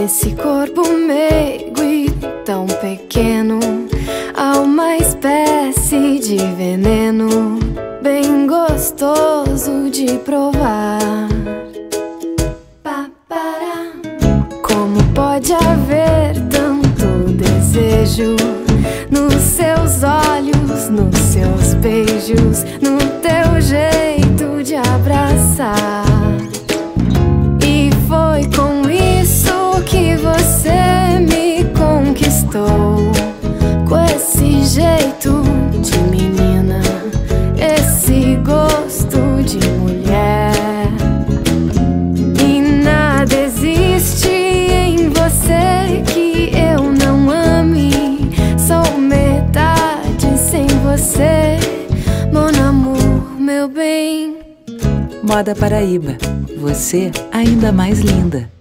Nesse corpo meigo e tão pequeno Há uma espécie de veneno Bem gostoso de provar. Como pode haver tanto desejo Nos seus olhos, nos seus beijos No teu jeito Moda Paraíba, você ainda mais linda.